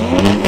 Mm-hmm.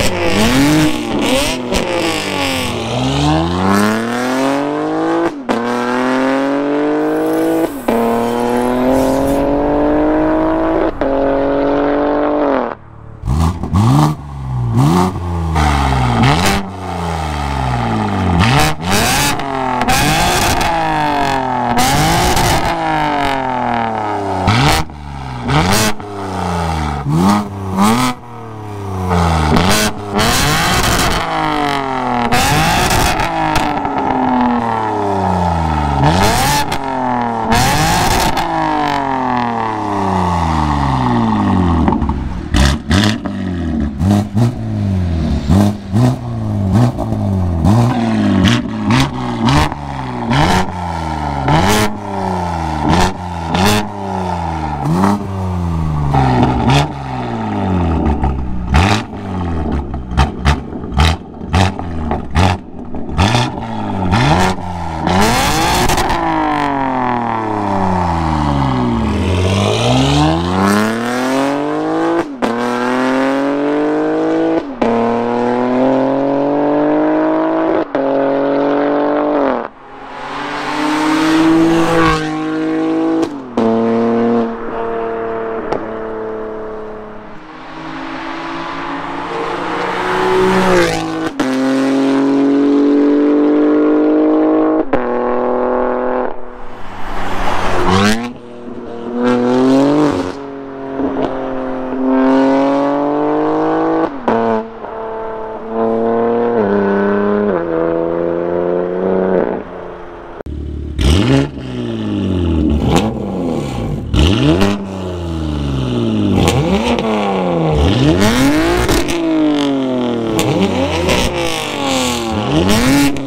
Yeah.